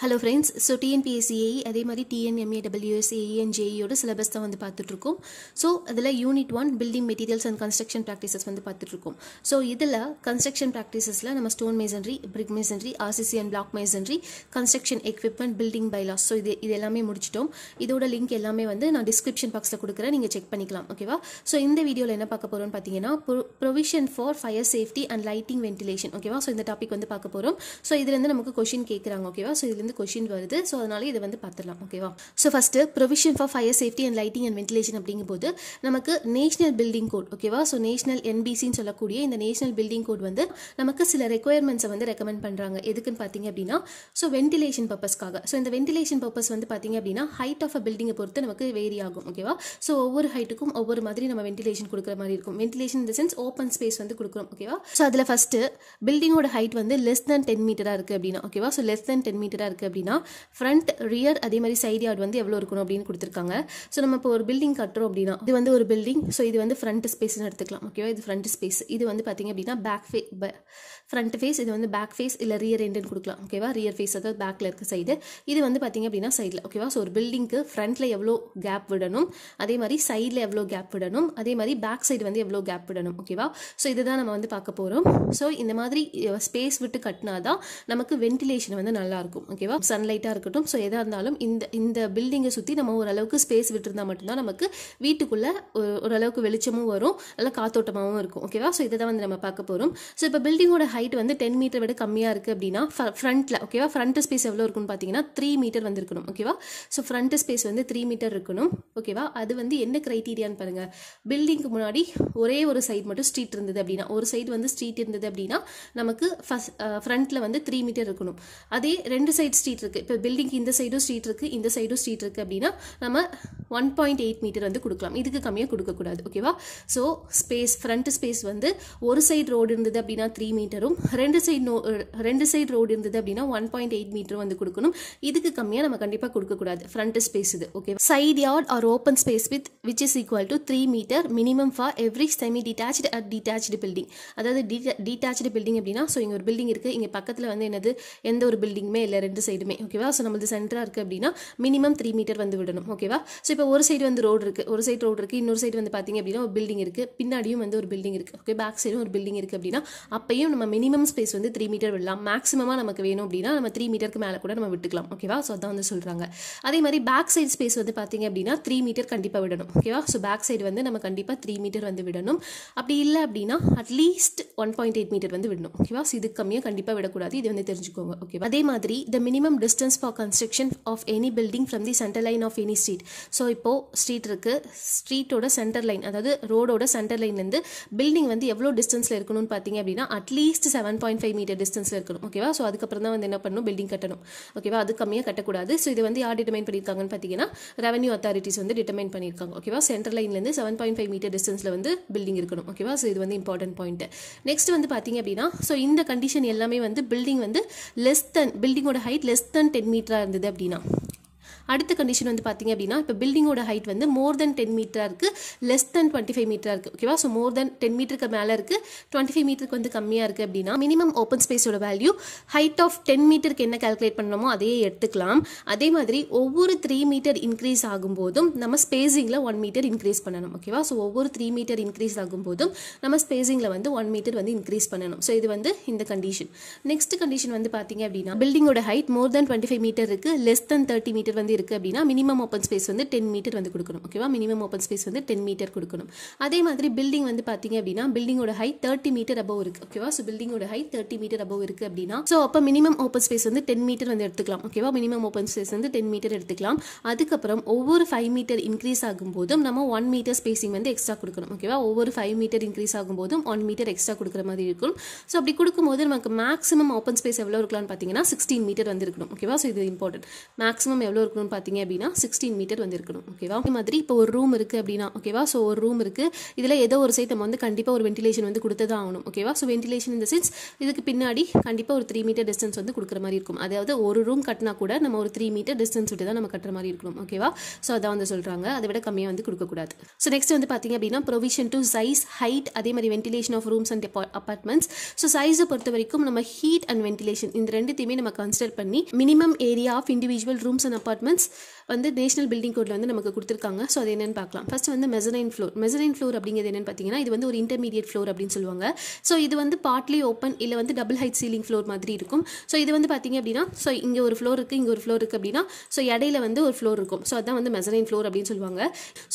Hello friends so TNPSC AE அதே மாதிரி TNMA WSAE and ஜேஇயோட சிலபஸ் தான் வந்து பார்த்துட்ருக்கோம். ஸோ அதில் unit one building materials and construction practices வந்து பார்த்துட்ருக்கோம். ஸோ இதில் கன்ஸ்ட்ரக்ஷன் ப்ராக்டிசஸில் நம்ம stone masonry brick masonry RCC and block masonry construction equipment building bylaws so இது இது எல்லாமே முடிச்சிட்டோம். இதோட லிங்க் எல்லாமே வந்து நான் டிஸ்கிரிப்ஷன் பாக்ஸில் கொடுக்குறேன். நீங்கள் செக் பண்ணிக்கலாம். ஓகேவா ஸோ இந்த வீடியோவில் என்ன பார்க்க போகிறோம்னு பார்த்தீங்கன்னா provision for fire safety and lighting ventilation ஓகேவா ஸோ இந்த டாபிக் வந்து பார்க்க போகிறோம் ஸோ இதுலேருந்து நமக்கு கொஷின் கேட்குறாங்க ஓகேவா ஸோ இதுலேருந்து கொஷின் வருது. ஸோ அதனால இதை வந்து பார்த்துடலாம். ஓகேவா so first provision for fire safety and lighting and ventilation அப்படிங்கும்போது நமக்கு நேஷனல் பில்டிங் கோட் ஓகேவா ஸோ நேஷனல் என்பிசின்னு சொல்லக்கூடிய இந்த நேஷனல் பில்டிங் கோட் வந்து நமக்கு சில ரெக்குயர்மெண்ட்ஸை வந்து ரெக்கமெண்ட் பண்ணுறாங்க எதுக்குன்னு பார்த்தீங்க அப்படின்னா ஸோ வென்டிலேஷன் பர்பஸ்க்காக ஸோ இந்த வென்டிலேஷன் பர்பஸ் வந்து பார்த்தீங்க அப்படின்னா ஹைட் ஆஃப் அ பில்டிங்கை பொறுத்து நமக்கு வேரி ஆகும். ஓகேவா ஸோ ஒவ்வொரு ஹைட்டுக்கும் ஒவ்வொரு மாதிரி நம்ம வென்டிலேஷன் கொடுக்குற மாதிரி இருக்கும். வென்டிலேஷன் இந்த சென்ஸ் ஓப்பன் ஸ்பேஸ் வந்து கொடுக்குறோம். ஓகேவா ஸோ அதில் ஃபஸ்ட்டு பில்டிங்கோட ஹைட் வந்து லெஸ் தென் டென் மீட்டராக இருக்குது அப்படின்னா ஓகேவா ஸோ லெஸ் தென் டென் மீட்டராக இருக்குது அப்படின்னா ஃப்ரண்ட் ரியர் அதே மாதிரி சைடு யார்டு வந்து எவ்வளோ இருக்கணும் அப்படின்னு கொடுத்துருக்காங்க. ஸோ நம்ம இப்போ ஒரு பில்டிங் கட்டுறோம் அப்படின்னா இது வந்து ஒரு பில்டிங் ஸோ இது வந்து ஃப்ரண்ட் ஸ்பேஸ்னு எடுத்துக்கலாம். ஓகேவா இது ஃப்ரண்ட் ஸ்பேஸ் இது வந்து பார்த்திங்க அப்படின்னா பேக் ஃபே ஃப்ரண்ட் ஃபேஸ் இது வந்து பேக் ஃபேஸ் இல்லை ரியர் எண்டுன்னு கொடுக்கலாம். ஓகேவா ரியர் ஃபேஸ் அதாவது பேக்கில் இருக்க சைடு இது வந்து பார்த்தீங்க அப்படின்னா சைடில் ஓகேவா ஸோ ஒரு பில்டிங்க்கு ஃப்ரண்ட்டில் எவ்வளோ கேப் விடணும்? அதே மாதிரி சைடில் எவ்வளோ கேப் விடணும்? அதே மாதிரி பேக் சைடு வந்து எவ்வளோ கேப் விடணும்? ஓகேவா ஸோ இதுதான் நம்ம வந்து பார்க்க போகிறோம் ஸோ இந்த மாதிரி ஸ்பேஸ் விட்டு கட்டினா தான் நமக்கு வென்டிலேஷன் வந்து நல்லா இருக்கும். ஓகேவா சன்லைட்டாக இருக்கட்டும். ஸோ எதாக இருந்தாலும் இந்த இந்த பில்டிங்கை சுற்றி நம்ம ஓரளவுக்கு ஸ்பேஸ் விட்டுருந்தா மட்டும்தான் நமக்கு வீட்டுக்குள்ளே ஓரளவுக்கு வெளிச்சமும் வரும் நல்லா காத்தோட்டமாகவும் இருக்கும். ஓகேவா ஸோ இதை தான் வந்து நம்ம பார்க்க போகிறோம் ஸோ இப்போ பில்டிங்கோட ஹைட் வந்து டென் மீட்டர் விட கம்மியாக இருக்குது அப்படின்னா ஃப்ரண்ட்டில் ஓகேவா ஃப்ரண்ட் ஸ்பேஸ் எவ்வளோ இருக்குன்னு பார்த்தீங்கன்னா த்ரீ மீட்டர் வந்து இருக்கணும் ஓகேவா ஸோ ஃப்ரண்ட் ஸ்பேஸ் வந்து த்ரீ மீட்டர் இருக்கணும். ஓகேவா அது வந்து என்ன க்ரைட்டீரியான்னு பாருங்கள் பில்டிங்க்கு முன்னாடி ஒரே ஒரு சைடு மட்டும் ஸ்ட்ரீட் இருந்தது அப்படின்னா ஒரு சைடு வந்து ஸ்ட்ரீட் இருந்தது அப்படின்னா நமக்கு ஃபஸ்ட் ஃப்ரண்ட்டில் வந்து த்ரீ மீட்டர் இருக்கணும். அதே ரெண்டு சைடு ஸ்ட்ரீட் இருக்குது இப்போ பில்டிங்க்கு இந்த சைடும் ஸ்ட்ரீட் இருக்குது இந்த சைடும் ஸ்ட்ரீட் இருக்குது அப்படின்னா நம்ம ஒன் பாயிண்ட் எயிட் மீட்டர் வந்து கொடுக்கலாம். இதுக்கு கம்மியாக கொடுக்கக்கூடாது. ஓகேவா ஸோ ஸ்பேஸ் ஃப்ரண்ட் ஸ்பேஸ் வந்து ஒரு சைடு ரோடு இருந்தது அப்படின்னா த்ரீ மீட்டரும் ரெண்டு சைடு நோ ரெண்டு சைடு ரோடு இருந்தது அப்படின்னா ஒன் பாயிண்ட் எயிட் மீட்டர் வந்து கொடுக்கணும். இதுக்கு கம்மியாக நம்ம கண்டிப்பாக கொடுக்கக்கூடாது. ஃப்ரண்ட் ஸ்பேஸ் இது. Okay side yard or open space with which is equal to three metre minimum for every semi detached at detached building அதாவது டிட்டாச்டு பில்டிங் அப்படின்னா ஸோ இங்கே ஒரு பில்டிங் இருக்குது இங்கே பக்கத்தில் வந்து என்னது? எந்த ஒரு பில்டிங்குமே இல்லை. ரெண்டு சைடுமே ஓகேவா ஸோ நம்மளது சென்டராக இருக்குது அப்படின்னா மினிமம் த்ரீ மீட்டர் வந்து விடணும் ஓகேவா ஸோ இப்போ ஒரு சைடு வந்து ரோடு இருக்குது ஒரு சைடு ரோடு இருக்குது இன்னொரு சைடு வந்து பார்த்தீங்க அப்படின்னா ஒரு பில்டிங் இருக்குது பின்னாடியும் வந்து ஒரு பில்டிங் இருக்குது ஓகே பேக் சைடும் ஒரு பில்டிங் இருக்குது அப்படின்னா அப்பையும் நம்ம மினிமம் ஸ்பேஸ் வந்து த்ரீ மீட்டர் விடலாம். மேக்ஸிமமாக நமக்கு வேணும் அப்படின்னா நம்ம த்ரீ மீட்டருக்கு மேலே கூட நம்ம விட்டுக்கலாம் ஓகேவா ஸோ அதான் வந்து சொல்கிறாங்க அதே மாதிரி பேக் சைடு ஸ்பேஸ் வந்து பார்த்தீங்க அப்படின்னா த்ரீ மீட்டர் கண்டிப்பாக விடணும் ஓகேவா ஸோ பேக் சைடு வந்து நம்ம கண்டிப்பாக த்ரீ மீட்டர் வந்து விடணும். அப்படி இல்லை அப்படின்னா at least one point eight metre வந்து விடணும் ஓகேவா ஸோ இதுக்கு கம்மியாக கண்டிப்பாக விடக்கூடாது. இது வந்து தெரிஞ்சுக்கோங்க ஓகே அதே மாதிரி the minimum distance for construction of any building from the centre line of any street so இப்போது ஸ்ட்ரீட் இருக்குது ஸ்ட்ரீட்டோட சென்டர் லைன் அதாவது ரோடோட சென்டர் லைன்லேருந்து பில்டிங் வந்து எவ்வளோ டிஸ்டன்ஸில் இருக்கணும்னு பார்த்தீங்க அப்படின்னா at least seven point five metre டிஸ்டன்ஸில் இருக்கணும். ஓகேவா ஸோ அதுக்கப்புறம் தான் வந்து என்ன பண்ணணும்? பில்டிங் கட்டணும். ஓகேவா அது கம்மியாக கட்டக்கூடாது. ஸோ இது வந்து யார் டிட்டர்மைன் பண்ணியிருக்காங்கன்னு பார்த்தீங்கன்னா ரெவன்யூ அத்தாரிட்டிஸ் வந்து டிட்டர்மைன் பண்ணியிருக்காங்க. ஓகேவா சென்டர் லைன்லேருந்து செவன் பாயிண்ட் ஃபைவ் மீட்டர் டிஸ்டன்ஸில் வந்து பில்டிங் இருக்கணும். ஓகேவா ஸோ இது வந்து இம்பார்ட்டன்ட் பாயிண்ட் நெக்ஸ்ட் வந்து பார்த்தீங்க அப்படின்னா ஸோ இந்த கண்டிஷன் எல்லாமே வந்து பில்டிங் வந்து லெஸ் தென் பில்டிங்கோட ஹைட் லெஸ் தென் டென் மீட்டராக இருந்தது அப்படின்னா. அடுத்த கண்டிஷன் வந்து பார்த்தீங்க அப்படின்னா இப்போ பில்டிங்கோட ஹைட் வந்து மோர் தென் டென் மீட்டராக இருக்குது லெஸ் தென் டுவெண்ட்டி ஃபைவ் மீட்டராக இருக்குது ஓகேவா ஸோ மோர் தென் டென் மீட்டருக்கு மேலே இருக்குது டுவெண்ட்டி ஃபைவ் மீட்டருக்கு வந்து கம்மியாக இருக்குது அப்படின்னா மினிமம் ஓப்பன் ஸ்பேஸோட வேல்யூ ஹைட் ஆஃப் டென் மீட்டருக்கு என்ன கால்குலேட் பண்ணணுமோ அதையே எடுத்துக்கலாம். அதே மாதிரி ஒவ்வொரு த்ரீ மீட்டர் இன்க்ரீஸ் ஆகும்போதும் நம்ம ஸ்பேசிங்கில் ஒன் மீட்டர் இன்க்ரீஸ் பண்ணணும் ஓகேவா ஸோ ஒவ்வொரு த்ரீ மீட்டர் இன்க்ரீஸ் ஆகும்போதும் நம்ம ஸ்பேசிங்கில் வந்து ஒன் மீட்டர் வந்து இன்க்ரீஸ் பண்ணணும். ஸோ இது வந்து இந்த கண்டிஷன் நெக்ஸ்ட் கண்டிஷன் வந்து பார்த்தீங்க அப்படின்னா பில்டிங்கோட height more than twenty five metre இருக்குது லெஸ் தென் தேர்ட்டி மீட்டர் வந்து இருக்குது அப்படின்னா மினிமம் ஓப்பன் ஸ்பேஸ் வந்து டென் மீட்டர் வந்து கொடுக்கணும். ஓகேவா மினிமம் ஓப்பன் ஸ்பேஸ் வந்து டென் மீட்டர் கொடுக்கணும். அதே மாதிரி பில்டிங் வந்து பார்த்தீங்க அப்படின்னா பில்டிங்கோட ஹைட் தேர்ட்டி மீட்டர் அபவ் இருக்குது ஓகேவா ஸோ பில்டிங்கோட ஹைட் தேர்ட்டி மீட்டர் அபவ் இருக்குது அப்படின்னா ஸோ அப்போ மினிமம் ஓப்பன் ஸ்பேஸ் வந்து டென் மீட்டர் வந்து எடுத்துக்கலாம். ஓகேவா மினிமம் ஓப்பன் ஸ்பேஸ் வந்து டென் மீட்டர் எடுத்துக்கலாம். அதுக்கப்புறம் ஒவ்வொரு ஃபைவ் மீட்டர் இன்க்ரீஸ் ஆகும்போதும் நம்ம ஒன் மீட்டர் ஸ்பேசிங் வந்து எக்ஸ்ட்ரா கொடுக்கணும். ஓகேவா ஒவ்வொரு ஃபைவ் மீட்டர் இன்க்ரீஸ் ஆகும்போதும் ஒன் மீட்டர் எக்ஸ்ட்ரா கொடுக்குற மாதிரி இருக்கும். ஸோ அப்படி கொடுக்கும்போது நமக்கு மேக்ஸிமம் ஓப்பன் ஸ்பேஸ் எவ்வளோ இருக்கலாம்னு பார்த்தீங்கன்னா சிக்ஸ்டீன் மீட்டர் வந்து இருக்கணும். ஓகேவா ஸோ இது இம்பார்ட்டன்ட் மேக்ஸிமம் எவ்வளோ இருக்கணும்னு பார்த்தீங்க அப்படின்னா சிக்ஸ்டீன் மீட்டர் வந்து இருக்கணும் ஓகேவா அதே மாதிரி இப்போ ஒரு ரூம் இருக்குது அப்படின்னா ஓகேவா ஸோ ஒரு ரூம் இருக்குது இதில் ஏதோ ஒரு சைட் நம்ம வந்து கண்டிப்பாக ஒரு வென்டிலேஷன் வந்து கொடுத்து தான் ஆகணும் ஓகேவா ஸோ வென்டிலேஷன் இந்த சென்ஸ் இதுக்கு பின்னாடி கண்டிப்பாக ஒரு த்ரீ மீட்டர் டிஸ்டன்ஸ் வந்து கொடுக்குற மாதிரி இருக்கும். அதாவது ஒரு ரூம் கட்டினா கூட நம்ம ஒரு த்ரீ மீட்டர் டிஸ்டன்ஸ் விட்டு தான் நம்ம கட்டுற மாதிரி இருக்கணும் ஓகேவா ஸோ அதான் வந்து சொல்கிறாங்க அதை விட கம்மியாக வந்து கொடுக்கக்கூடாது ஸோ நெக்ஸ்ட் வந்து பார்த்தீங்க அப்படின்னா ப்ரொவிஷன் டு சைஸ் ஹைட் அதே மாதிரி ventilation of rooms and apartments so சைஸை பொறுத்த வரைக்கும் நம்ம ஹீட் அண்ட் வென்டிலேஷன் இந்த ரெண்டுத்தையுமே நம்ம கன்சிடர் பண்ணி minimum area of individual rooms and apartments வந்து நேஷனல் பில்டிங் கோட்டில் வந்து நமக்கு கொடுத்துருக்காங்க. ஸோ அது என்னென்னு பார்க்கலாம். ஃபஸ்ட் வந்து மெசரைன் ஃப்ளோர் மெசரைன் ஃப்ளோர் அப்படிங்கிறது என்னென்னு பார்த்தீங்கன்னா இது வந்து ஒரு இன்டர்மீடியட் ஃப்ளோர் அப்படின்னு சொல்லுவாங்க. ஸோ இது வந்து பார்ட்லி ஓப்பன் இல்லை வந்து டபுள் ஹைட் சீலிங் ஃப்ளோர் மாதிரி இருக்கும். ஸோ இது வந்து பார்த்தீங்க அப்படின்னா ஸோ இங்கே ஒரு ஃப்ளோர் இருக்குது இங்கே ஒரு ஃப்ளோர் இருக்குது அப்படின்னா ஸோ இடையில வந்து ஒரு ஃப்ளோர் இருக்கும். ஸோ அதான் வந்து மெசரைன் ஃப்ளோர் அப்படின்னு சொல்லுவாங்க.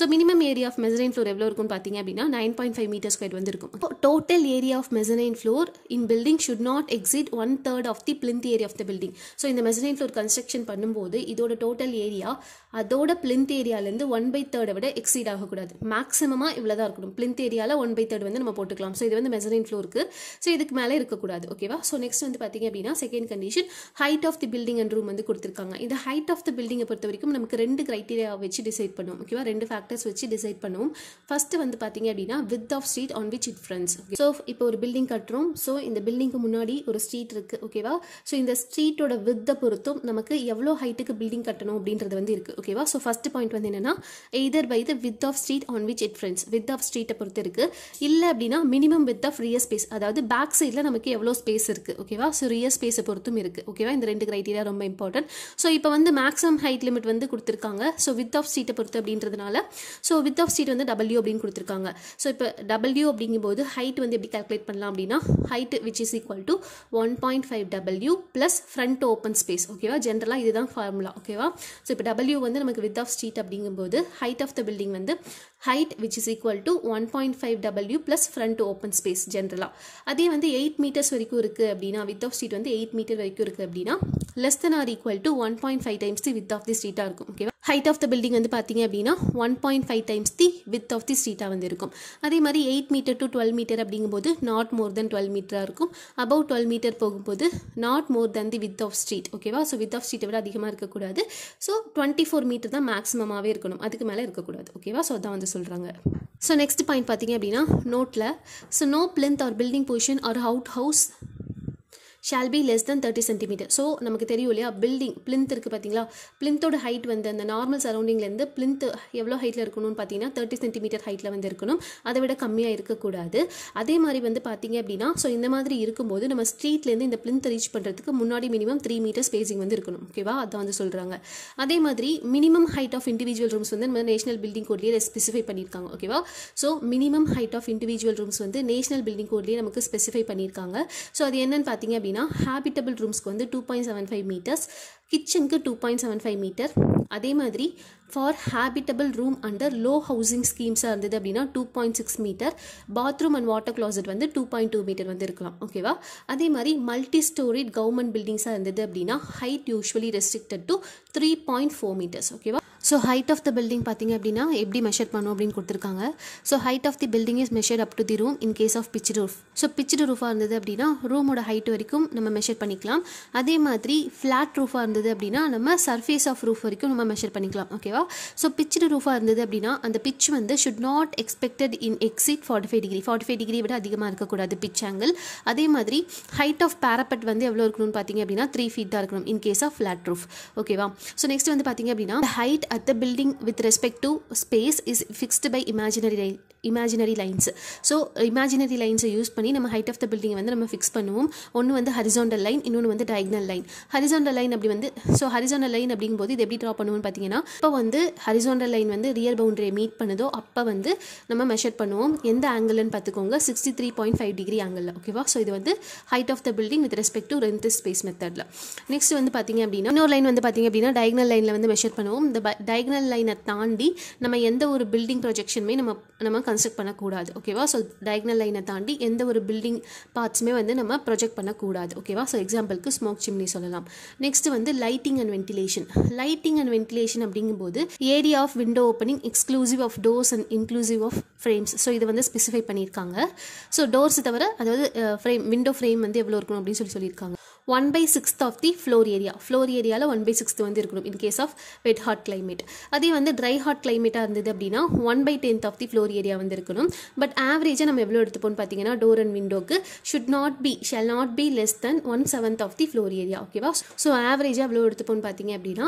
So minimum area of mezzanine floor எவ்வளோ இருக்கும்னு பார்த்தீங்க அப்படின்னா nine point five metre square வந்து இருக்கும். Total area of mezzanine floor in building should not exceed one third of the plinth area of the building so இந்த mezzanine floor construction பண்ணும்போது இதோட total area அதோட பிளிந்த் ஏரியாலேருந்து one by தேர்டை விட exceed ஆகக்கூடாது. மேக்ஸிமமாக இவ்வளோ தான் இருக்கணும் பிளிந்த் ஏரியாவில் ஒன் பை தேர்ட் வந்து நம்ம போட்டுக்கலாம். ஸோ இது வந்து மெசரின் இருக்குது ஸோ இதுக்கு மேலே இருக்கக்கூடாது. ஓகேவா ஸோ நெக்ஸ்ட் வந்து பார்த்தீங்க அப்படின்னா second condition height of the building and room வந்து கொடுத்துருக்காங்க. இந்த ஹைட் ஆஃப் தி பில்டிங்கை பொறுத்த வரைக்கும் நமக்கு ரெண்டு கிரைட்டீரியா வச்சு டிசைட் பண்ணுவோம் ஓகேவா ரெண்டு ஃபேக்டர்ஸ் வச்சு டிசைட் பண்ணுவோம் ஃபர்ஸ்ட் வந்து பார்த்தீங்க அப்படின்னா width of street on which it fronts so இப்போ ஒரு பில்டிங் கட்டுறோம். ஸோ இந்த பில்டிங்க்கு முன்னாடி ஒரு ஸ்ட்ரீட் இருக்கு. ஓகேவா ஸோ இந்த ஸ்ட்ரீட்டோட வித்தை பொறுத்தும் நமக்கு எவ்வளோ ஹைட்டுக்கு பில்டிங் கட்டணும்? அப்படின்றது வந்து இருக்குது ஓகேவா ஸோ ஃபஸ்ட் பாயிண்ட் வந்து என்னென்னா either by the width of street on which it fronts width of ஸ்ட்ரீட்டை பொறுத்து இருக்குது இல்லை அப்படின்னா minimum width of rear space அதாவது பேக் சைடில் நமக்கு எவ்வளோ ஸ்பேஸ் இருக்குது ஓகேவா ஸோ ரியர் ஸ்பேஸை பொறுத்தும் இருக்குது ஓகேவா இந்த ரெண்டு கிரைட்டீரியா ரொம்ப இம்பார்ட்டன்ட் ஸோ இப்போ வந்து மேக்ஸிமம் ஹைட் லிமிட் வந்து கொடுத்துருக்காங்க. ஸோ வித் ஆஃப் ஸ்ட்ரீட்டை பொறுத்து அப்படின்றதுனால ஸோ வித் ஆஃப் ஸ்ட்ரீட் வந்து டபிள்யூ அப்படின்னு கொடுத்துருக்காங்க. ஸோ இப்போ டபிள்யூ அப்படிங்கும்போது ஹைட் வந்து எப்படி கால்குலேட் பண்ணலாம் அப்படின்னா height which is equal to one point five W plus front open space ஓகேவா ஜென்ரலாக இதுதான் ஃபார்முலா ஓகேவா ஸோ இப்போ டபிள்யூ வந்து நமக்கு வித் ஆஃப் ஸ்ட்ரீட் அப்படிங்கும்போது ஹைட் ஆஃப் த பில்டிங் வந்து height which is equal to one point five W plus front open space ஜென்ரலாக அதே வந்து எயிட் மீட்டர்ஸ் வரைக்கும் இருக்குது அப்படின்னா வித் ஆஃப் ஸ்ட்ரீட் வந்து எயிட் மீட்டர் வரைக்கும் இருக்குது அப்படின்னா less than or equal to one point five times the width of the ஸ்ட்ரீட்டாக இருக்கும். ஓகேவா ஹைட் ஆஃப் த பில்டிங் வந்து பார்த்தீங்க அப்படின்னா one point five times the width of the ஸ்ட்ரீட்டாக வந்து இருக்கும். அதே மாதிரி eight metre to twelve metre அப்படிங்கும்போது நாட் மோர் தென் டுவெல் மீட்டராக இருக்கும். அபவ் டுவெல் மீட்டர் போகும்போது not more than the width of street ஓகேவா ஸோ வித் ஆஃப் ஸ்ட்ரீட்டை விட அதிகமாக இருக்கக்கூடாது. ஸோ டுவெண்ட்டி ஃபோர் மீட்டர் தான் மேக்ஸிமமாகவே இருக்கணும். அதுக்கு மேலே இருக்கக்கூடாது ஓகேவா ஸோ அதான் வந்து சொல்கிறாங்க ஸோ நெக்ஸ்ட் பாயிண்ட் பார்த்தீங்க அப்படின்னா நோட்டில் so no plinth or building position or out house shall be less than thirty centimetre so நமக்கு தெரியும் இல்லையா? பில்டிங் பிளிந்த் இருக்குது பார்த்தீங்களா பிளிந்தோட ஹைட் வந்து அந்த நார்மல் சரௌண்டிங்லேருந்து பிளிந்த் எவ்வளோ ஹைட்டில் இருக்கணும்னு பார்த்தீங்கன்னா தேர்ட்டி சென்டிமீட்டர் ஹைட்டில் வந்து இருக்கணும். அதை விட கம்மியாக இருக்கக்கூடாது. அதே மாதிரி வந்து பார்த்தீங்க அப்படின்னா ஸோ இந்த மாதிரி இருக்கும்போது நம்ம ஸ்ட்ரீட்லேருந்து இந்த பிளிந்த் ரீச் பண்ணுறதுக்கு முன்னாடி மினிமம் த்ரீ மீட்டர் ஸ்பேசிங் வந்து இருக்கணும். ஓகேவா அதான் வந்து சொல்கிறாங்க அதே மாதிரி minimum height of individual rooms வந்து நம்ம நேஷனல் பில்டிங் கோட்லேயே ஸ்பெசிஃபை பண்ணியிருக்காங்க. ஓகேவா so minimum height of individual rooms வந்து நேஷனல் பில்டிங் கோட்லேயே நமக்கு ஸ்பெசிஃபை பண்ணியிருக்காங்க. ஸோ அது என்னன்னு பார்த்தீங்க அப்படின்னா அப்படின்னா ஹேபிட்டபிள் ரூம்ஸ்க்கு வந்து two point seven five metres கிச்சனுக்கு two point seven five metre அதே மாதிரி for habitable room under low housing ஸ்கீம்ஸாக இருந்தது அப்படின்னா two point six metre bathroom and water closet வந்து டூ பாயிண்ட் டூ மீட்டர் வந்து இருக்கலாம். ஓகேவா அதே மாதிரி மல்டி ஸ்டோரிட் கவர்மெண்ட் பில்டிங்ஸாக இருந்தது அப்படின்னா height usually restricted to three point four metres ஓகேவா so height of the building பார்த்தீங்க அப்படின்னா எப்படி மெஷர் பண்ணும் அப்படின்னு கொடுத்துருக்காங்க. So height of the building is measure up to the room in case of pitch roof so pitch ரூஃபாக இருந்தது அப்படின்னா ரூமோட ஹைட் வரைக்கும் நம்ம மெஷர் பண்ணிக்கலாம். அதே மாதிரி ஃப்ளாட் ரூஃபாக இருந்தது அப்படின்னா நம்ம சர்ஃபேஸ் ஆஃப் ரூஃப் வரைக்கும் நம்ம மெஷர் பண்ணிக்கலாம். ஓகேவா ஸோ பிச்சு ரூஃபாக இருந்தது அப்படின்னா அந்த பிச் வந்து should not expected in exceed forty five degree forty five degree விட அதிகமாக இருக்கக்கூடாது பிச் ஆங்கிள் அதே மாதிரி ஹைட் ஆஃப் பேரப்பட் வந்து எவ்வளோ இருக்கணும்னு பார்த்தீங்க அப்படின்னா த்ரீ ஃபீட் தான் இருக்கணும் in case of flat roof ஓகேவா ஸோ நெக்ஸ்ட் வந்து பார்த்தீங்க அப்படின்னா height the building with respect to space is fixed by imaginary line imaginary lines so imaginary லைன்ஸை யூஸ் பண்ணி நம்ம ஹைட் ஆஃப் த பில்டிங் வந்து நம்ம ஃபிக்ஸ் பண்ணுவோம். ஒன்று வந்து ஹரிசாண்டல் லைன் இன்னொன்று வந்து டயக்னல் லைன் ஹரிசாண்டல் லைன் அப்படி வந்து ஸோ ஹரிசாண்டல் லைன் அப்படிங்கும்போது இது எப்படி ட்ரா பண்ணுவோம்னு பார்த்தீங்கன்னா இப்போ வந்து ஹரிசாண்டல் லைன் வந்து ரியல் பவுண்டரியை மீட் பண்ணுதோ அப்போ வந்து நம்ம மெஷர் பண்ணுவோம். எந்த ஆங்கிள்னு பார்த்துக்கோங்க sixty three point five degree ஆங்கிளில் ஓகேவா ஸோ இது வந்து height of the building with respect to front space மெத்தடில் நெக்ஸ்ட் வந்து பார்த்தீங்க அப்படின்னா இன்னொரு லைன் வந்து பார்த்தீங்க அப்படின்னா டயக்னல் லைனில் வந்து மெஷர் பண்ணுவோம். இந்த டைக்னல் லைனை தாண்டி நம்ம எந்த ஒரு பில்டிங் ப்ரொஜெக்ஷனுமே நம்ம நம்ம கன்ஸ்ட்ரக்ட் பண்ணக்கூடாது. ஓகேவா ஸோ டயக்னல் லைனை தாண்டி எந்த ஒரு பில்டிங் பார்ட்ஸுமே வந்து நம்ம ப்ரொஜெக்ட் பண்ணக்கூடாது. ஓகேவா ஸோ எக்ஸாம்பிளுக்கு ஸ்மோக் சிம்னி சொல்லலாம். நெக்ஸ்ட் வந்து lighting and ventilation lighting and ventilation அப்படிங்கும்போது area of window opening exclusive of doors and inclusive of frames so இதை வந்து ஸ்பெசிஃபை பண்ணியிருக்காங்க. ஸோ டோர்ஸ் தவிர அதாவது ஃப்ரேம் விண்டோ ஃப்ரேம் வந்து எவ்வளோ இருக்கணும் அப்படின்னு சொல்லி சொல்லியிருக்காங்க. One by sixth of the floor area floor ஏரியாவில் ஒன் பை சிக்ஸ்த் வந்து இருக்கணும் in case of wet hot climate அதே வந்து ட்ரை ஹாட் கிளைமேட்டாக இருந்தது அப்படின்னா one by tenth of the floor area வந்து இருக்கணும். பட் ஆவரேஜாக நம்ம எவ்வளோ எடுத்துப்போம்னு பார்த்தீங்கன்னா door and விண்டோக்கு should not be shall not be less than one seventh of the floor area ஓகேவா ஸோ ஆவரேஜாக எவ்வளோ எடுத்துப்போம்னு பார்த்தீங்க அப்படின்னா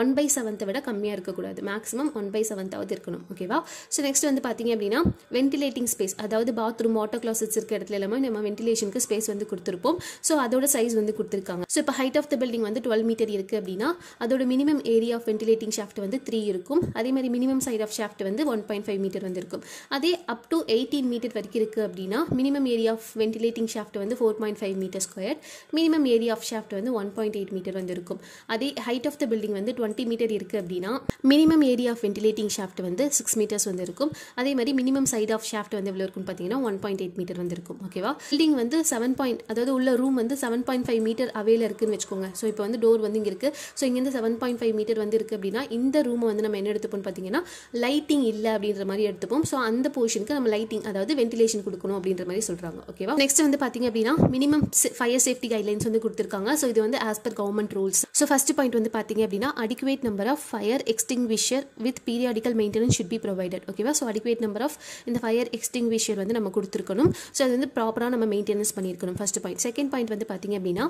ஒன் பை செவன்த்தை விட கம்மியாக இருக்கக்கூடாது. மேக்ஸிமம் ஒன் பை செவன்த்தாவது இருக்கணும். ஓகேவா ஸோ நெக்ஸ்ட் வந்து பார்த்தீங்க அப்படின்னா வென்டிலேட்டிங் ஸ்பேஸ் அதாவது பாத்ரூம் வாட்டர் கிளாசட்ஸ் இருக்க இடத்துல எல்லாமே நம்ம வென்டிலேஷனுக்கு ஸ்பேஸ் வந்து கொடுத்துருப்போம். ஸோ அதோட சைஸ் வந்து கொடுத்துருக்காங்க. ஸோ இப்போ ஹைட் ஆஃப் த பில்டிங் வந்து டுவெல் மீட்டர் இருக்குது அப்படின்னா அதோட minimum area of ventilating shaft வந்து த்ரீ இருக்கும். அதே மாதிரி மினிமம் சைட் ஆஃப் ஷாஃப்ட் வந்து ஒன் பாயிண்ட் ஃபைவ் மீட்டர் வந்து இருக்கும். அதே அப் டு எயிட்டீன் மீட்டர் வரைக்கும் இருக்குது அப்படின்னா minimum area of ventilating shaft வந்து four point five metre square minimum area of shaft வந்து ஒன் பாயிண்ட் எயிட் மீட்டர் வந்து இருக்கும். அதே ஹைட் ஆஃப் த பில்டிங் வந்து டுவெண்ட்டி மீட்டர் இருக்குது அப்படின்னா minimum area of ventilating shaft வந்து சிக்ஸ் மீட்டர்ஸ் வந்து இருக்கும். அதே மாதிரி மினிமம் சைட் ஆஃப் ஷாஃப்ட் வந்து எவ்வளோ இருக்கும்னு பார்த்தீங்கன்னா ஒன் பாயிண்ட் எயிட் மீட்டர் வந்து இருக்கும். ஓகேவா பில்டிங் வந்து செவன் பாயிண்ட் அதாவது உள்ள ரூம் வந்து செவன் பாயிண்ட் ஃபைவ் மீட்டர் அவையில் இருக்குன்னு வச்சுக்கோங்க. ஸோ இப்போ வந்து டோர் வந்து இங்கே இருக்குது ஸோ இங்கேருந்து செவன் பாயிண்ட் ஃபைவ் மீட்டர் வந்து இருக்குது அப்படின்னா இந்த ரூமை வந்து நம்ம என்ன எடுத்துப்போம்னு பார்த்தீங்கன்னா லைட்டிங் இல்லை அப்படின்ற மாதிரி எடுத்துப்போம். ஸோ அந்த போர்ஷனுக்கு நம்ம லைட்டிங் அதாவது வென்டிலேஷன் கொடுக்கணும் அப்படின்ற மாதிரி சொல்கிறாங்க ஓகேவா நெக்ஸ்ட் வந்து பார்த்தீங்க அப்படின்னா மினிமம் ஃபயர் சேஃப்டி கைட்லைன்ஸ் வந்து கொடுத்துருக்காங்க. ஸோ இது வந்து as per government rules so first point வந்து பார்த்தீங்க அப்படின்னா adequate number of fire extinguisher with periodical maintenance should be provided ஓகேவா ஸோ அடிக்குவேட் நம்பர் ஆஃப் இந்த ஃபயர் எக்ஸ்டிங்விஷர் வந்து நம்ம கொடுத்துருக்கணும். ஸோ அது வந்து ப்ராப்பராக நம்ம மெயின்டெனன்ஸ் பண்ணியிருக்கணும் ஃபர்ஸ்ட் பாயிண்ட் செகண்ட் பாயிண்ட் வந்து பார்த்தீங்க அப்படின்னா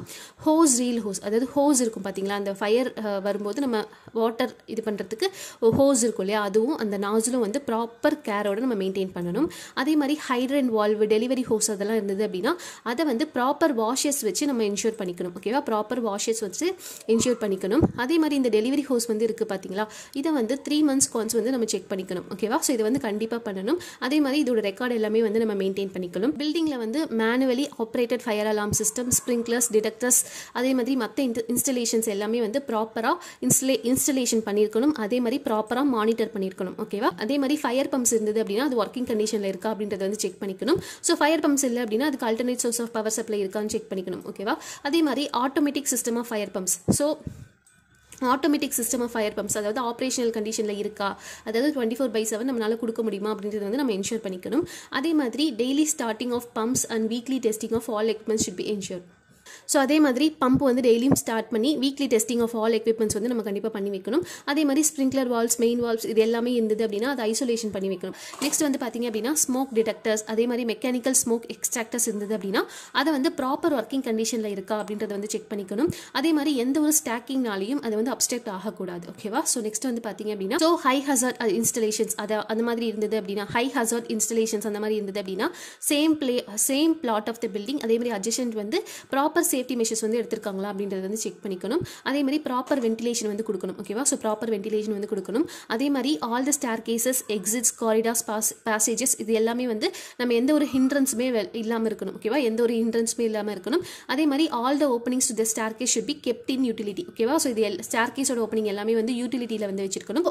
ஹோஸ் ரீல் ஹோஸ் அதாவது ஹோஸ் இருக்கும் பார்த்தீங்களா அந்த ஃபயர் வரும்போது நம்ம வாட்டர் இது பண்ணுறதுக்கு ஹோஸ் இருக்கும் இல்லையா? அதுவும் அந்த நாசிலும் வந்து ப்ராப்பர் கேரோட நம்ம மெயின்டைன் பண்ணணும். அதே மாதிரி ஹைட்ரன் வால்வு டெலிவரி ஹோஸ் அதெல்லாம் இருந்தது அப்படின்னா அதை வந்து ப்ராப்பர் வாஷஸ் வச்சு நம்ம இன்ஷூர் பண்ணிக்கணும். ஓகேவா ப்ராப்பர் வாஷஸ் வச்சு இன்ஷூர் பண்ணிக்கணும். அதே மாதிரி இந்த டெலிவரி ஹோஸ் வந்து இருக்குது பார்த்தீங்களா இதை வந்து த்ரீ மந்த்ஸ் கான்ஸ் வந்து நம்ம செக் பண்ணிக்கணும் ஓகேவா ஸோ இது வந்து கண்டிப்பாக பண்ணணும். அதே மாதிரி இதோட ரெக்கார்டு எல்லாமே வந்து நம்ம மெயின்டைன் பண்ணிக்கணும். பில்டிங்கில் வந்து manually operated fire alarm system sprinklers detectors அதே மாதிரி மற்ற இன்ஸ்டலேஷன்ஸ் எல்லாமே வந்து ப்ராப்பராக இன்ஸ்டலே இன்ஸ்டலேஷன் பண்ணியிருக்கணும் அதே மாதிரி ப்ராப்பராக மானிட்டர் பண்ணியிருக்கணும் ஓகேவா அதே மாதிரி ஃபயர் பம்ப்ஸ் இருந்தது அப்படின்னா அது ஒர்க்கிங் கண்டிஷனில் இருக்கா அப்படின்றத வந்து செக் பண்ணிக்கணும். ஸோ ஃபயர் பம்ப்ஸ் இல்லை அப்படின்னா அதுக்கு alternate source of power supply இருக்கான்னு செக் பண்ணிக்கணும் ஓகேவா அதே மாதிரி automatic system of fire pumps so automatic system of fire pumps அதாவது ஆப்ரேஷனல் கண்டிஷனில் இருக்கா? அதாவது டுவெண்ட்டி ஃபோர் பை செவன் நம்மளால் கொடுக்க முடியுமா? அப்படின்றது வந்து நம்ம என்ஷூர் பண்ணிக்கணும். அதே மாதிரி daily starting of pumps and weekly testing of all equipments should be ensure so அதே மாதிரி பம்ப் வந்து டெய்லியும் ஸ்டார்ட் பண்ணி weekly testing of all equipments வந்து நம்ம கண்டிப்பாக பண்ணி வைக்கணும். அதே மாதிரி ஸ்ப்ரிங்க்லர் வால்ஸ் மெயின் வால்ஸ் இது எல்லாமே இருந்தது அப்படின்னா அதை ஐசோலேஷன் பண்ணி வைக்கணும். நெக்ஸ்ட் வந்து பார்த்தீங்க அப்படின்னா ஸ்மோக் டிடெக்டர்ஸ் அதே மாதிரி மெக்கானிக்கல் ஸ்மோக் எக்ஸ்ட்ராக்டர்ஸ் இருந்தது அப்படின்னா அதை வந்து ப்ராப்பர் ஒர்க்கிங் கண்டிஷனில் இருக்கா அப்படின்றத வந்து செக் பண்ணிக்கணும். அதே மாதிரி எந்த ஒரு ஸ்டாக்கிங்னாலையும் அது வந்து அப்டெக்ட் ஆகக்கூடாது. ஓகேவா ஸோ நெக்ஸ்ட் வந்து பார்த்தீங்க அப்படின்னா ஸோ ஹை ஹசர்ட் இன்ஸ்டலேஷன்ஸ் அதை அந்த மாதிரி இருந்தது அப்படின்னா ஹை ஹசர்ட் இன்ஸ்டலேஷன்ஸ் அந்த மாதிரி இருந்தது அப்படின்னா same play same plot of the building அதே மாதிரி அட்ஜஸ்டன்ட் வந்து ப்ராப்பர் சேஃப்டி மெஷர்ஸ் வந்து எடுத்திருக்காங்களா அப்படின்றத வந்து செக் பண்ணிக்கணும். அதே மாதிரி ப்ராப்பர் வென்டிலேஷன் வந்து கொடுக்கணும். ஓகேவா ஸோ ப்ராப்பர் வென்டிலேஷன் வந்து கொடுக்கணும். அதே மாதிரி all the staircases exits corridors passages இது எல்லாமே வந்து நம்ம எந்த ஒரு ஹிண்ட்ரன்ஸுமே இல்லாமல் இருக்கணும். ஓகேவா எந்த ஒரு ஹிண்ட்ரன்ஸுமே இல்லாமல் இருக்கணும். அதே மாதிரி all the openings to the staircase should be kept in utility ஓகேவா ஸோ இது ஸ்டார் கேஸோட ஓப்பனிங் எல்லாமே வந்து யூட்டிலிட்டியில் வந்து வச்சிருக்கணும்.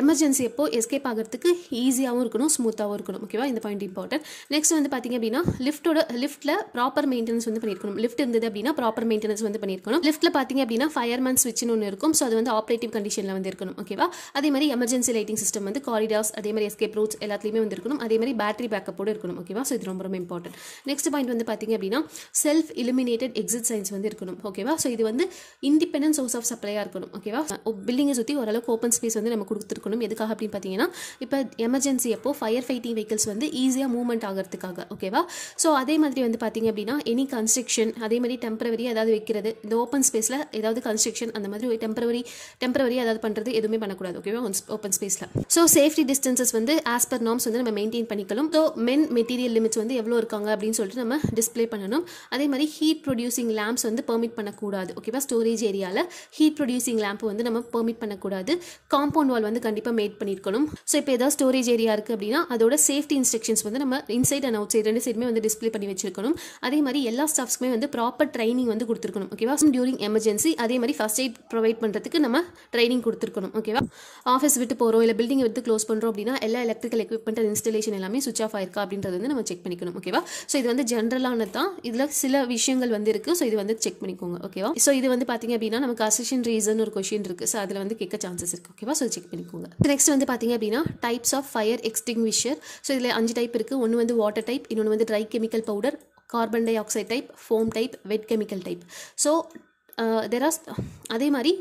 எமர்ஜென்சி எப்போ? எஸ்கேப் ஆகிறதுக்கு ஈஸியாகவும் இருக்கணும் ஸ்மூத்தாகவும் இருக்கணும். ஓகேவா இந்த பாயிண்ட் இம்பார்ட்டன்ட் நெக்ஸ்ட் வந்து பார்த்தீங்க அப்படின்னா லிஃப்ட்டோட லிஃப்ட்டில் ப்ராப்பர் மெயின்டெனன்ஸ் வந்து பண்ணியிருக்கணும் லிஃப்ட் இருந்தது அப்படின்னா ப்ராப்பர் மெயின்டெனன்ஸ் வந்து பண்ணியிருக்கணும். லிஃப்ட்டில் பார்த்தீங்க அப்படின்னா ஃபயர்மேன் ஸ்விட்ச்னு ஒன்று இருக்கும். ஸோ அது வந்து ஆப்ரேட்டிவ் கண்டிஷனில் வந்து இருக்கணும். ஓகேவா அதே மாதிரி எமர்ஜென்சி லைட்டிங் சிஸ்டம் வந்து காரிடார்ஸ் அதே மாதிரி எஸ்கேப் ரூட்ஸ் எல்லாத்துலேயுமே வந்து இருக்கணும். அதே மாதிரி பேட்டரி பேக்கப்போடு இருக்கணும். ஓகேவா ஸோ இது ரொம்ப ரொம்ப இம்பார்ட்டன்ட் நெக்ஸ்ட் பாயிண்ட் வந்து பார்த்தீங்க அப்படின்னா செல்ஃப் இலுமினேட்டட் எக்ஸிட் சைன்ஸ் வந்து இருக்கணும். ஓகேவா ஸோ இது வந்து இண்டிபெண்டன்ட் சோர்ஸ் ஆஃப் சப்ளையாக இருக்கணும். ஓகேவா பில்டிங்கை சுற்றி ஓரளவுக்கு ஓப்பன் ஸ்பேஸ் வந்து நம்ம கொடுத்துருக்கணும். எதுக்காக அப்படின்னு பார்த்தீங்கன்னா இப்போ எமர்ஜென்சி அப்போ ஃபயர் ஃபைட்டிங் வெஹிக்கிள்ஸ் வந்து ஈஸியாக மூவ்மெண்ட் ஆகிறதுக்காக. ஓகேவா ஸோ அதே மாதிரி வந்து பார்த்தீங்க அப்படின்னா எனி கன்ஸ்ட்ரக்ஷன் அதே மாதிரி டெம்பரவரி ஏதாவது வைக்கிறது. இந்த ஓப்பன் ஸ்பேஸில் ஏதாவது கன்ஸ்ட்ரக்ஷன் அந்த மாதிரி டெம்பரவரி டெம்பரவரி ஏதாவது பண்ணுறது எதுவுமே பண்ணக்கூடாது. ஓகேவா ஓப்பன் ஸ்பேஸில் ஸோ சேஃப்டி டிஸ்டன்சஸ் வந்து ஆஸ் பர் நார்ம்ஸ் வந்து நம்ம மெயின்டைன் பண்ணிக்கலாம் ஸோ மென் மெட்டீரியல் லிமிட்ஸ் வந்து எவ்வளோ இருக்காங்க அப்படின்னு சொல்லிட்டு நம்ம டிஸ்ப்ளே பண்ணணும். அதே மாதிரி ஹீட் ப்ரொடியூசிங் லேம்ப்ஸ் வந்து பெர்மிட் பண்ணக்கூடாது. ஓகேவா ஸ்டோரேஜ் ஏரியாவில் ஹீட் ப்ரொடியூசிங் லேம்ப் வந்து நம்ம பெர்மிட் பண்ணக்கூடாது. காம்பவுண்ட் வால் வந்து கண்டிப்பாக மேட் பண்ணியிருக்கணும் ஸோ இப்போ ஏதாவது ஸ்டோரேஜ் ஏரியா இருக்குது அப்படின்னா அதோட சேஃப்டி இன்ஸ்ட்ரக்ஷன்ஸ் வந்து நம்ம இன்சைட் அண்ட் அவுட் சைட் ரெண்டு சைடுமே வந்து டிஸ்ப்ளே பண்ணி வச்சிருக்கணும். அதே மாதிரி எல்லா ஸ்டாஃப்ஸ்க்குமே வந்து ப்ராப்பர் ட்ரைனிங் வந்து கொடுத்துருக்கணும் ஓகேவா டியூரிங் எமர்ஜென்சி அதே மாதிரி ஃபர்ஸ்ட் எய்ட் ப்ரொவைட் பண்ணுறதுக்கு நம்ம ட்ரைனிங் கொடுத்துருக்கணும் ஓகேவா ஆஃபீஸ் விட்டு போகிறோம் இல்லை பில்டிங் விட்டு க்ளோஸ் பண்ணுறோம் அப்படின்னா எல்லா எலக்ட்ரிக்கல் எக்யூப்மெண்ட் இன்ஸ்டலேஷன் எல்லாமே சுவிச் ஆஃப் ஆயிருக்கா அப்படின்றது வந்து நம்ம செக் பண்ணிக்கணும் ஓகேவா ஸோ இது வந்து ஜென்ரலானது தான் இதில் சில விஷயங்கள் வந்து இருக்குது ஸோ இது வந்து செக் பண்ணிக்கோங்க ஓகேவா ஸோ இது வந்து பார்த்தீங்க அப்படின்னா நமக்கு அசிஷன் ரீசன் ஒரு கொஷின் இருக்குது ஸோ அதில் வந்து கேட்க சான்சஸ் இருக்குது ஓகேவா ஸோ செக் பண்ணிக்கோங்க. நெக்ஸ்ட் வந்து பார்த்தீங்க அப்படின்னா types of fire extinguisher so இதில் அஞ்சு டைப் இருக்குது ஒன்று வந்து வாட்டர் டைப் இன்னொன்று வந்து dry chemical powder carbon dioxide type foam type wet chemical type so there are அதே மாதிரி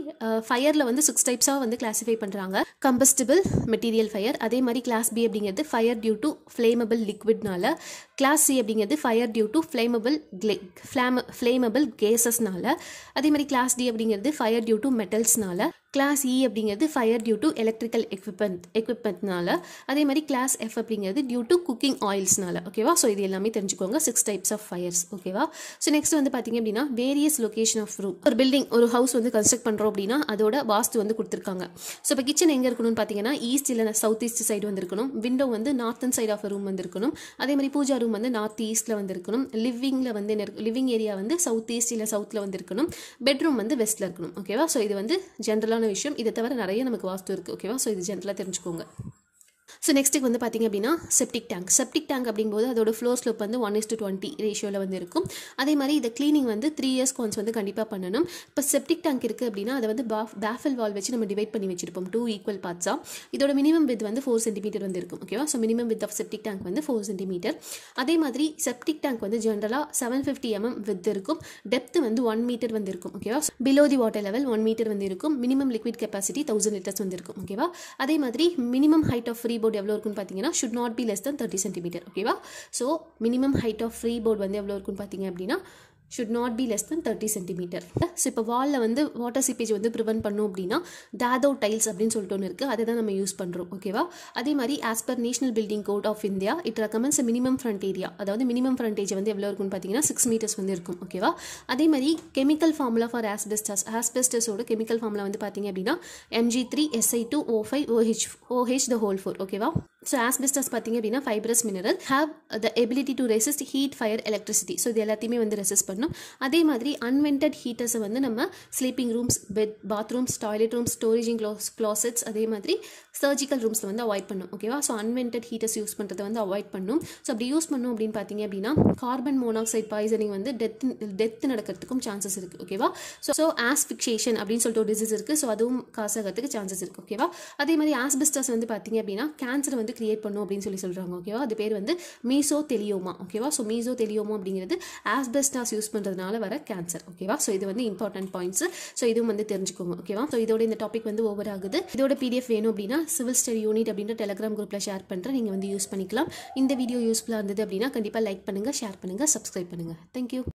ஃபயரில் வந்து சிக்ஸ் டைப்ஸாக வந்து கிளாஸிஃபை பண்ணுறாங்க கம்பஸ்டபிள் மெட்டீரியல் ஃபயர் அதே மாதிரி கிளாஸ் பி அப்படிங்கிறது ஃபயர் டியூ டு ஃப்ளேமபிள் லிக்விட்னால கிளாஸ் சி அப்படிங்கிறது fire due to flammable clay ஃப்ளாம flammable கேசஸ்னால அதே மாதிரி கிளாஸ் டி அப்படிங்கிறது ஃபயர் டியூ டு மெட்டல்ஸ்னால கிளாஸ் இ அப்படிங்கிறது fire due to electrical equipment equipment அதே மாதிரி கிளாஸ் எஃப் அப்படிங்கிறது டியூ டு குக்கிங் ஆயில்ஸ்னால ஓகேவா ஸோ இது எல்லாமே தெரிஞ்சுக்கோங்க. சிக்ஸ் டைப்ஸ் ஆஃப் ஃபயர்ஸ் ஓகேவா ஸோ நெக்ஸ்ட் வந்து பார்த்தீங்க அப்படின்னா வேரியஸ் லொகேஷன் ஆஃப் ரூம் ஒரு பில்டிங் ஒரு ஹவுஸ் வந்து கன்ஸ்ட்ரக்ட் பண்ணுறோம் அப்படின்னா அதோட வாஸ்து வந்து கொடுத்துருக்காங்க. ஸோ இப்போ கிச்சன் எங்கே இருக்கணும்னு பார்த்தீங்கன்னா ஈஸ்ட் இல்லை சவுத் ஈஸ்ட் சைடு வந்துருக்கணும். விண்டோ வந்து நார்த்தன் சைட் ஆஃப் ரூம் வந்து இருக்கணும் அதே மாதிரி பூஜா ரூம் வந்து நார்த் ஈஸ்ட்டில் வந்து இருக்கணும் லிவிங்கில் வந்து லிவிங் ஏரியா வந்து சவுத் ஈஸ்ட் இல்லை சவுத்தில் வந்து இருக்கணும் பெட்ரூம் வந்து வெஸ்ட்டில் இருக்கணும். ஓகேவா ஸோ இது வந்து ஜென்ரலான விஷயம். இதை தவிர நிறைய நமக்கு வாஸ்து இருக்குது ஓகேவா ஸோ இது ஜென்ரலாக தெரிஞ்சுக்கோங்க. ஸோ நெக்ஸ்ட்டுக்கு வந்து பார்த்திங்க அப்படின்னா செப்டிக் டேங்க் செப்டிக் டேங்க் அப்படிங்கும்போது அதோட ஃப்ளோர் ஸ்லோப் வந்து ஒன் இஸ் டு டுவெண்ட்டி ரேஷியோவில் வந்து இருக்கும். அதே மாதிரி இதை க்ளீனிங் வந்து த்ரீ இயர்ஸ் ஒன்ஸ் வந்து கண்டிப்பாக பண்ணணும். இப்போ செப்டிக் டேங்க் இருக்குது அப்படின்னா அதை வந்து பாஃப் பேஃபல் வால் வச்சு நம்ம டிவைட் பண்ணி வச்சிருப்போம். டூ ஈக்குவல் பார்ட்ஸாக இதோட மினிமம் வித் வந்து ஃபோர் சென்டிமீட்டர் வந்து இருக்கும். ஓகேவா so minimum width of septic tank வந்து ஃபோர் சென்டிமீட்டர் அதே மாதிரி செப்டிக் டேங்க் வந்து ஜென்ரலாக செவன் ஃபிஃப்டி எம்எம் வித் இருக்கும். டெப்த் வந்து ஒன் மீட்டர் வந்து இருக்கும். ஓகேவா below the water level one metre வந்து இருக்கும். Minimum liquid capacity thousand litres வந்து இருக்கும். ஓகேவா அதே மாதிரி minimum height of free board எவ்வளோ இருக்குன்னு பார்த்தீங்கன்னா should not be less than thirty centimetre ஓகேவா so minimum height of freeboard வந்து எவ்வளோ இருக்குன்னு பார்த்தீங்க அப்படின்னா should not be less than thirty centimetre so இப்போ வாலில் வந்து வாட்டர் சீப்பேஜ் வந்து ப்ரிவென்ட் பண்ணும் அப்படின்னா தாதோ டைல்ஸ் அப்படின்னு சொல்லிட்டு ஒன்று இருக்குது அதை தான் நம்ம யூஸ் பண்ணுறோம் ஓகேவா அதே மாதிரி as per national building code of India it recommends minimum front area அதாவது மினிமம் ஃப்ரண்டேஜ் வந்து எவ்வளோ இருக்குன்னு பார்த்தீங்கன்னா சிக்ஸ் மீட்டர்ஸ் வந்து இருக்கும். ஓகேவா அதே மாதிரி கெமிக்கல் ஃபார்முலா ஃபார் ஆஸ்பெஸ்டஸ் ஆஸ்பெஸ்டஸோட கெமிக்கல் ஃபார்முலா வந்து பார்த்தீங்க அப்படின்னா Mg three Si two O five OH OH the whole four ஓகேவா ஸோ ஆஸ்பெஸ்டஸ் பார்த்தீங்க அப்படின்னா fibrous mineral have the ability to resist heat fire electricity so இது எல்லாத்தையுமே வந்து ரெசிஸ்ட் பண்ணும் அதே மாதிரி அன்வென்டட் ஹீட்டர்ஸை வந்து நம்ம sleeping rooms bed bathrooms toilet rooms storaging clothes closets அதே மாதிரி சர்ஜிக்கல் ரூம்ஸில் வந்து அவாய்ட் பண்ணும் ஓகேவா ஸோ அன்வென்டட் ஹீட்டர்ஸ் யூஸ் பண்ணுறதை வந்து அவாய்ட் பண்ணும். ஸோ அப்படி யூஸ் பண்ணும் அப்படின்னு பார்த்தீங்க அப்படின்னா கார்பன் மோனாக்சைட் பாய்சனிங் வந்து டெத் டெத் நடக்கிறதுக்கும் சான்சஸ் இருக்குது ஓகேவா ஸோ ஸோ ஆஸ்பிக்ஷேஷன் அப்படின்னு சொல்லிட்டு ஒரு டிசீஸ் இருக்குது ஸோ அதுவும் காசாகிறதுக்கு சான்சஸ் இருக்குது ஓகேவா அதே மாதிரி ஆஸ்பெஸ்டஸ் வந்து பார்த்தீங்க அப்படின்னா கேன்சர் வந்து கிரியேட் பண்ணும் அப்படின்னு சொல்லி சொல்கிறாங்க ஓகேவா அது பேர் வந்து மீசோ தெலியோமா ஓகேவா ஸோ மீசோ தெலியோமா அப்படிங்கிறது ஆஸ்பெஸ்டாஸ் யூஸ் யூஸ் பண்ணுறதுனால வர கேன்சர் ஓகேவா ஸோ இது வந்து இம்பார்ட்டன்ட் பாயிண்ட்ஸ் ஸோ இதுவும் வந்து தெரிஞ்சுக்கோங்க ஓகேவா ஸோ இதோட இந்த டாபிக் வந்து ஓவர் ஆகுது. இதோட பிடிஎஃப் வேணும் அப்படின்னா சிவில் ஸ்டடி யூனிட் அப்படின்ற டெலிகிராம் குரூப்பில் ஷேர் பண்ணுறேன் நீங்கள் வந்து யூஸ் பண்ணிக்கலாம். இந்த வீடியோ யூஸ்ஃபுல்லாக இருந்தது அப்படின்னா கண்டிப்பாக லைக் பண்ணுங்கள் ஷேர் பண்ணுங்கள் சப்ஸ்கிரைப் பண்ணுங்கள் தேங்க்யூ